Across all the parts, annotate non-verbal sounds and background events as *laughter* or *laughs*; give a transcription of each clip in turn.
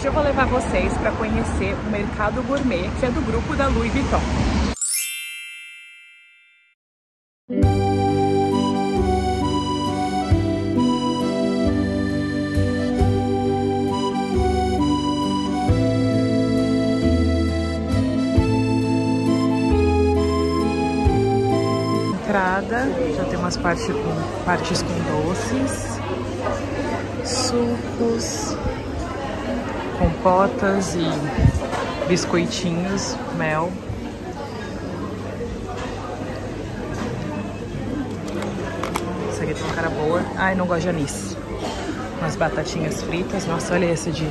Hoje eu vou levar vocês para conhecer o Mercado Gourmet, que é do grupo da Louis Vuitton. Entrada, já tem umas partes com, partes com doces, sucos, compotas e biscoitinhos, mel. Essa aqui tem uma cara boa. Ai, não gosto de anis. Umas batatinhas fritas. Nossa, olha esse de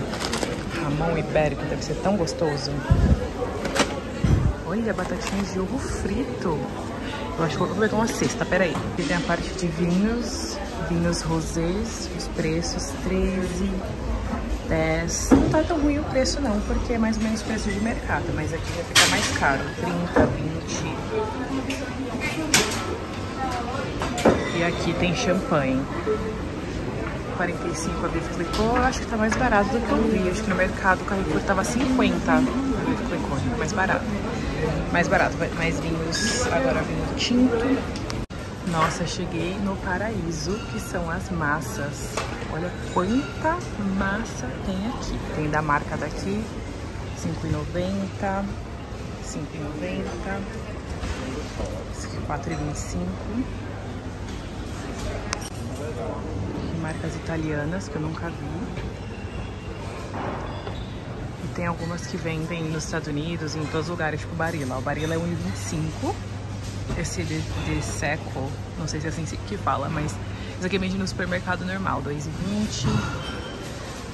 ramon ibérico, deve ser tão gostoso. Olha, batatinhas de ovo frito. Eu acho que vou pegar uma cesta, peraí. Aqui tem a parte de vinhos, vinhos rosés, os preços 13, 10. Não tá tão ruim o preço não, porque é mais ou menos preço de mercado, mas aqui vai ficar mais caro, 30, 20. E aqui tem champanhe. 45 a Bife Clicô, acho que tá mais barato do que eu vi. Acho que no mercado o Carrefour tava 50 a Bife Clicô, mais barato. Mais barato, mais vinhos, agora vinho tinto. Nossa, cheguei no paraíso, que são as massas. Olha quanta massa tem aqui. Tem da marca daqui, R$5,90, R$5,90, 4,25. Marcas italianas que eu nunca vi. E tem algumas que vendem nos Estados Unidos, em todos os lugares, tipo Barilla. O Barilla é 1,25. Esse de, de seco, não sei se é assim que fala, mas isso aqui vende no supermercado normal, 2,20.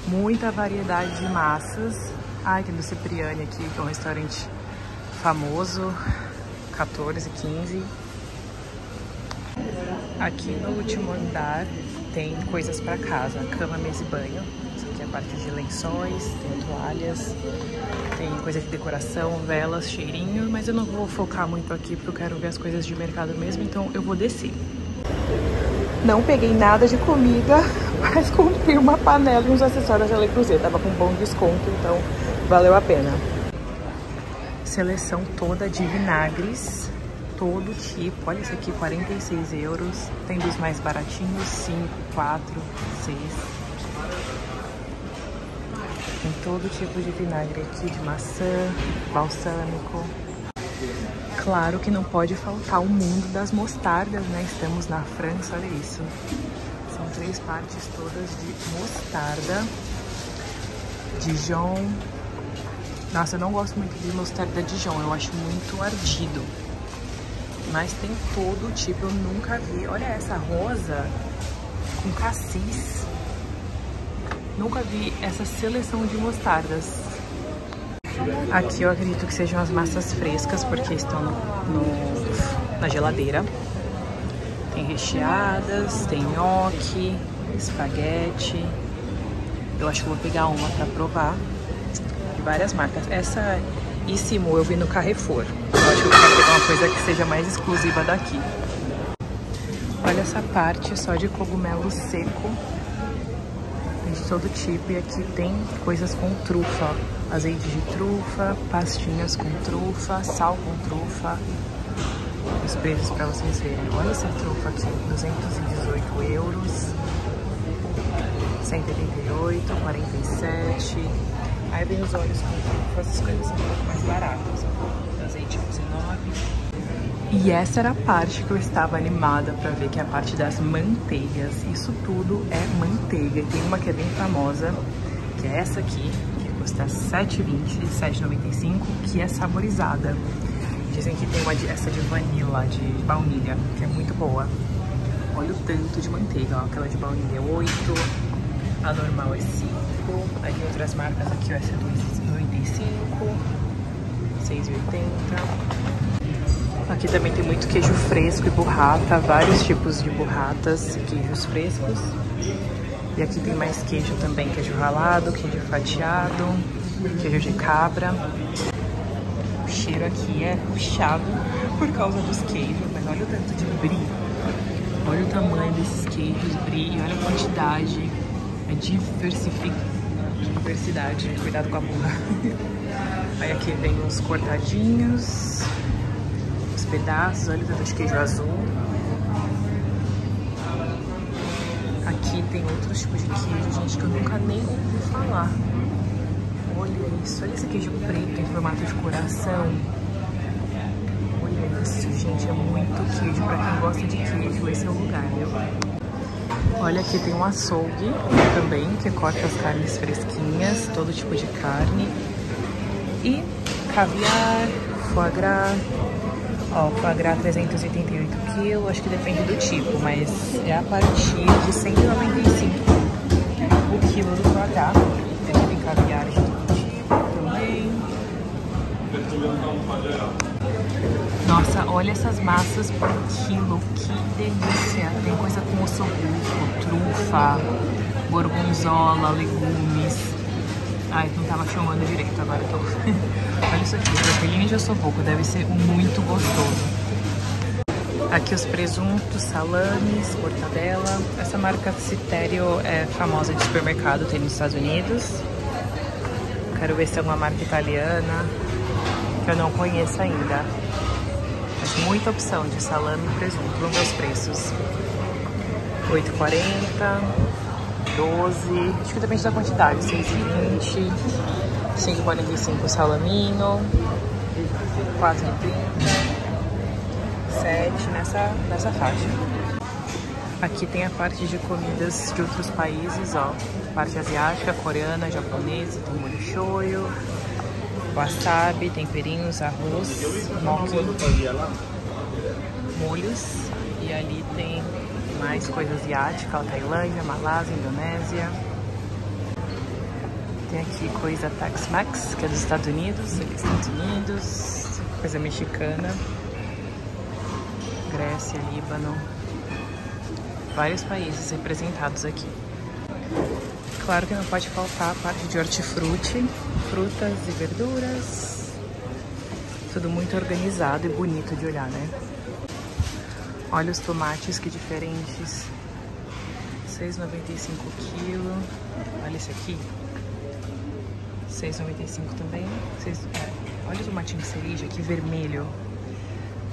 Muita variedade de massas. Ai, tem do Cipriani aqui, que é um restaurante famoso. 14, 15. Aqui no último andar tem coisas para casa, cama, mesa e banho. Parte de lençóis, tem toalhas, tem coisa de decoração, velas, cheirinho, mas eu não vou focar muito aqui porque eu quero ver as coisas de mercado mesmo, então eu vou descer. Não peguei nada de comida, *laughs* mas comprei uma panela e uns acessórios da Le Creuset. Tava com bom desconto, então valeu a pena. Seleção toda de vinagres, todo tipo. Olha isso aqui, 46 euros. Tem dos mais baratinhos, 5, 4, 6. Tem todo tipo de vinagre aqui, de maçã, balsâmico. Claro que não pode faltar o mundo das mostardas, né? Estamos na França, olha isso. São três partes todas de mostarda. Dijon. Nossa, eu não gosto muito de mostarda Dijon, eu acho muito ardido. Mas tem todo tipo, eu nunca vi. Olha essa rosa com cassis. Nunca vi essa seleção de mostardas. Aqui eu acredito que sejam as massas frescas, porque estão no, no, na geladeira. Tem recheadas, tem nhoque, espaguete. Eu acho que vou pegar uma pra provar. De várias marcas. Essa Issimo eu vi no Carrefour. Eu acho que eu quero pegar uma coisa que seja mais exclusiva daqui. Olha essa parte só de cogumelo seco de todo tipo e aqui tem coisas com trufa, azeite de trufa, pastinhas com trufa, sal com trufa. Os preços para vocês verem. Olha essa trufa aqui, 218 euros, 188, 47. Aí vem os óleos com trufa, essas coisas são um pouco mais baratas. 19. E essa era a parte que eu estava animada para ver, que é a parte das manteigas. Isso tudo é manteiga. Tem uma que é bem famosa, que é essa aqui, que custa R$7,20, R$7,95, que é saborizada. Dizem que tem uma de, essa de vanilla, de baunilha, que é muito boa. Olha o tanto de manteiga, ó. Aquela de baunilha é 8, a normal é 5. Aí tem outras marcas aqui, ó, essa é 2,95, 6,80. Aqui também tem muito queijo fresco e burrata, vários tipos de burratas e queijos frescos. E aqui tem mais queijo também, queijo ralado, queijo fatiado, queijo de cabra. O cheiro aqui é puxado por causa dos queijos, mas olha o tanto de brie. Olha o tamanho desses queijos brie, olha a quantidade. É diversificado universidade. Cuidado com a burra. *laughs* Aí aqui vem os cortadinhos, os pedaços, olha tanto de queijo azul. Aqui tem outros tipos de queijo, gente, que eu nunca nem ouvi falar. Olha isso, olha esse queijo preto em formato de coração. Olha isso, gente, é muito queijo. Pra quem gosta de queijo, esse é o lugar, viu? Olha, aqui tem um açougue também, que corta as carnes fresquinhas, todo tipo de carne. E caviar, foie gras. Ó, gras 388 quilos, acho que depende do tipo, mas é a partir de 195 o quilo do. Aqui tem caviar de todo tipo também. Nossa, olha essas massas por quilo, que delícia! Tem coisa com ossobuco, trufa, gorgonzola, legumes. Ai, não tava filmando direito, agora tô. *laughs* olha isso aqui, proteína de ossobuco, deve ser muito gostoso. Aqui os presuntos, salames, mortadela. Essa marca Citério é famosa de supermercado, tem nos Estados Unidos. Quero ver se é uma marca italiana, que eu não conheço ainda muita opção de salame e presunto. Vamos ver os preços. 8,40, 12, acho que depende da quantidade, 6,20, 5,45 salaminho, 4,30, 7 nessa, nessa faixa. Aqui tem a parte de comidas de outros países, ó. Parte asiática, coreana, japonesa, tem molho shoyu, wasabi, temperinhos, arroz, moki, molhos. E ali tem mais coisa asiática, ó, Tailândia, Malásia, Indonésia. Tem aqui coisa Tex-Mex, que é dos Estados Unidos, aqui Estados Unidos, coisa mexicana, Grécia, Líbano, vários países representados aqui. Claro que não pode faltar a parte de hortifruti, frutas e verduras. Tudo muito organizado e bonito de olhar, né? Olha os tomates, que diferentes. 6,95 quilo. Olha esse aqui. 6,95 também. Seis... É. Olha o tomatinho cereja, que vermelho.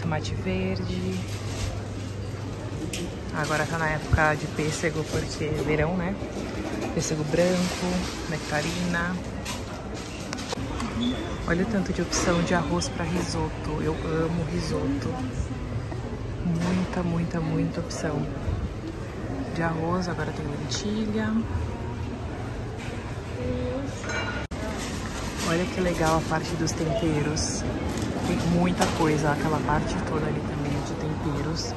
Tomate verde. Agora tá na época de pêssego, porque é verão, né? Pêssego branco, nectarina. Olha o tanto de opção de arroz para risoto. Eu amo risoto. Muita, muita, muita opção. De arroz, agora tem lentilha. Olha que legal a parte dos temperos. Tem muita coisa, aquela parte toda ali também de temperos.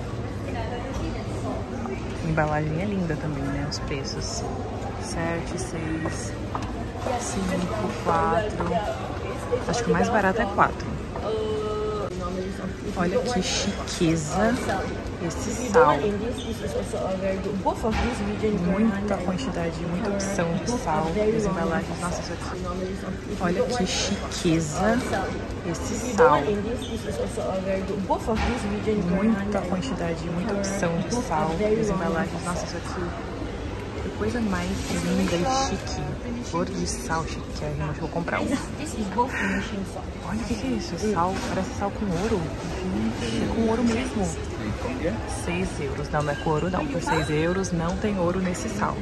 A embalagem é linda também, né? Os preços. 7, 6, 5, 4. Acho que o mais barato é 4. Olha que chiqueza esse sal. Muita quantidade, muita opção de sal, as embalagens. Nossa, isso aqui. Olha que chiqueza esse sal. Muita quantidade, muita opção de sal, as embalagens. Nossa, isso aqui. Que coisa mais linda e chique. Flor de sal chiquérrima. Acho que vou comprar um. Olha o que, que é isso? Sal, parece sal com ouro. Gente, é com ouro mesmo. 6 euros. Não, não é com ouro não. Por 6 euros não tem ouro nesse sal.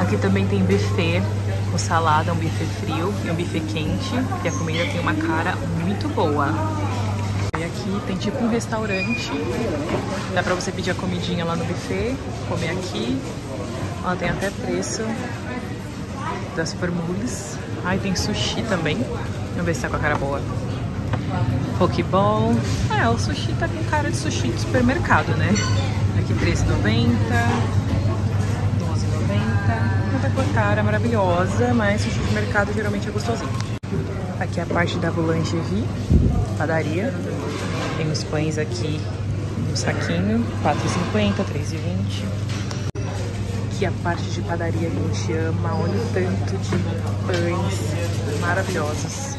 Aqui também tem buffet. O salada um buffet frio e um buffet quente. E a comida tem uma cara muito boa. Aqui tem tipo um restaurante. Dá pra você pedir a comidinha lá no buffet, comer aqui. Ó, tem até preço das supermules. Ai, tem sushi também. Vamos ver se tá com a cara boa. Pokeball. É, o sushi tá com cara de sushi de supermercado, né? Aqui R$13,90. 12,90. Não tá com a cara maravilhosa, mas sushi de mercado geralmente é gostosinho. Aqui é a parte da boulangerie, padaria. Tem os pães aqui no saquinho, R$4,50, R$3,20. Aqui a parte de padaria a gente ama. Olha o tanto de pães maravilhosos.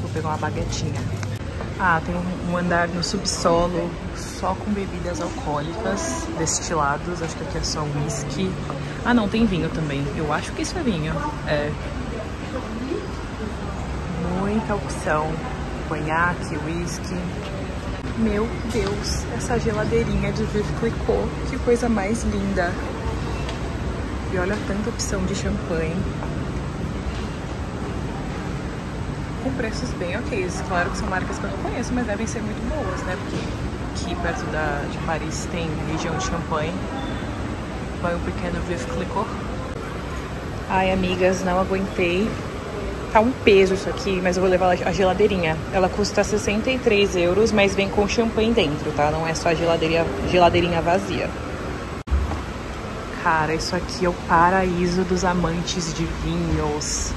Vou pegar uma baguetinha. Ah, tem um andar no subsolo só com bebidas alcoólicas destilados. Acho que aqui é só whisky. Ah, não, tem vinho também. Eu acho que isso é vinho. É. Muita opção. Conhaque, whisky. Meu Deus, essa geladeirinha de Vive Clicquot. Que coisa mais linda. E olha tanta opção de champanhe. Com preços bem ok. Claro que são marcas que eu não conheço, mas devem ser muito boas, né? Porque aqui perto da, de Paris tem região de champanhe. Vai um pequeno Vive Clicquot. Ai, amigas, não aguentei. Tá um peso isso aqui, mas eu vou levar a geladeirinha. Ela custa 63 euros, mas vem com champanhe dentro, tá? Não é só a geladeirinha, geladeirinha vazia. Cara, isso aqui é o paraíso dos amantes de vinhos.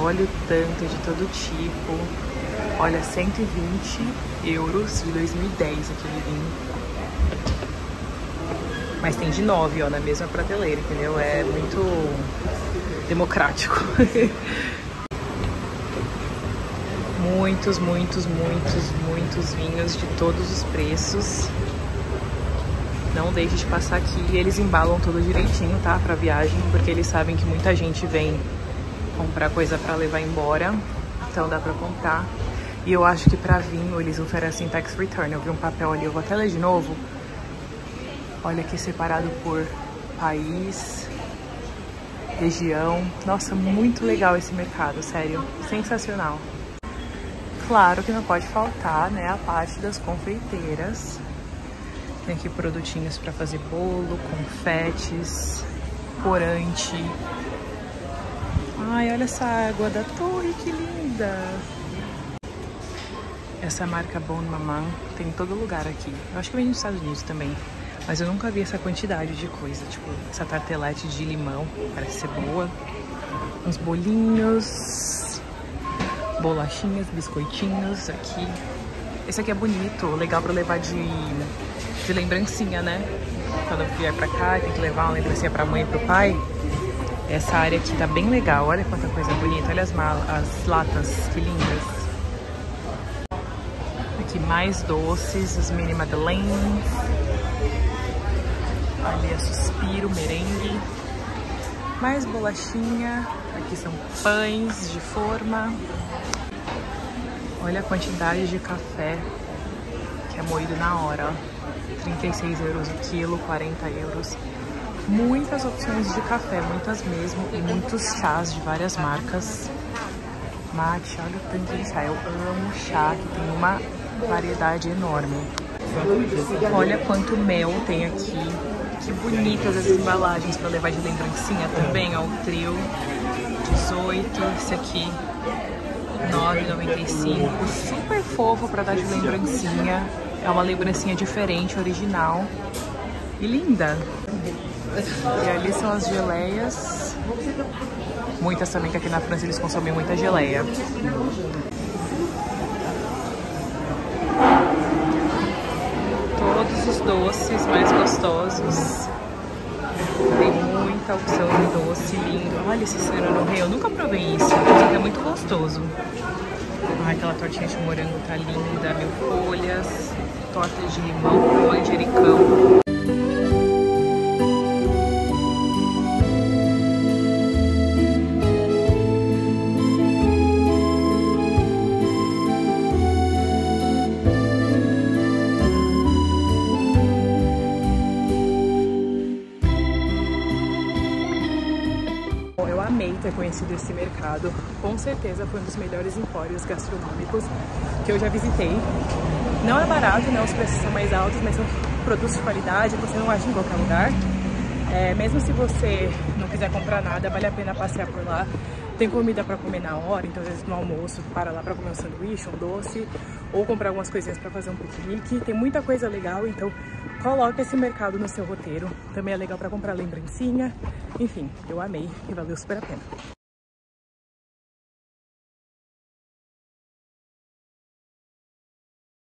Olha o tanto de todo tipo. Olha, 120 euros de 2010 aquele vinho. Mas tem de 9, ó, na mesma prateleira, entendeu? É muito democrático. *laughs* muitos, muitos, muitos, muitos vinhos de todos os preços. Não deixe de passar aqui. Eles embalam tudo direitinho, tá? Pra viagem, porque eles sabem que muita gente vem comprar coisa pra levar embora. Então dá pra comprar. E eu acho que pra vinho eles oferecem tax return. Eu vi um papel ali, eu vou até ler de novo. Olha aqui separado por país, região. Nossa, muito legal esse mercado, sério. Sensacional. Claro que não pode faltar, né, a parte das confeiteiras. Tem aqui produtinhos para fazer bolo, confetes, corante. Ai, olha essa água da torre, que linda! Essa marca Bon Maman tem em todo lugar aqui. Eu acho que vem nos Estados Unidos também. Mas eu nunca vi essa quantidade de coisa. Tipo, essa tartelete de limão, parece ser boa. Uns bolinhos, bolachinhas, biscoitinhos aqui. Esse aqui é bonito, legal pra levar de de lembrancinha, né? Quando vier pra cá, tem que levar uma lembrancinha pra mãe e pro pai. Essa área aqui tá bem legal. Olha quanta coisa bonita. Olha as, malas, as latas, que lindas. Aqui mais doces, os mini madeleines. Ali é suspiro, merengue. Mais bolachinha. Aqui são pães de forma. Olha a quantidade de café que é moído na hora, ó. 36 euros o quilo, 40 euros. Muitas opções de café, muitas mesmo, e muitos chás de várias marcas. Mate, olha o tanto de chá. Eu amo chá, que tem uma variedade enorme. Olha quanto mel tem aqui. Que bonitas as embalagens para levar de lembrancinha também, ó, o trio 18, esse aqui 9,95. Super fofo para dar de lembrancinha. É uma lembrancinha diferente, original e linda. E ali são as geleias. Muitas também, que aqui na França eles consomem muita geleia. Todos os doces mais gostosos. Tem muita opção de doce lindo. Olha esse no rei, eu nunca provei isso, mas é muito gostoso. Ai, aquela tortinha de morango tá linda, mil folhas torta de limão manjericão. Com certeza foi um dos melhores empórios gastronômicos que eu já visitei. Não é barato, né? Os preços são mais altos, mas são produtos de qualidade, você não acha em qualquer lugar. É, mesmo se você não quiser comprar nada, vale a pena passear por lá. Tem comida para comer na hora, então às vezes no almoço para lá para comer um sanduíche, um doce, ou comprar algumas coisinhas para fazer um piquenique. Tem muita coisa legal, então coloque esse mercado no seu roteiro. Também é legal para comprar lembrancinha. Enfim, eu amei e valeu super a pena.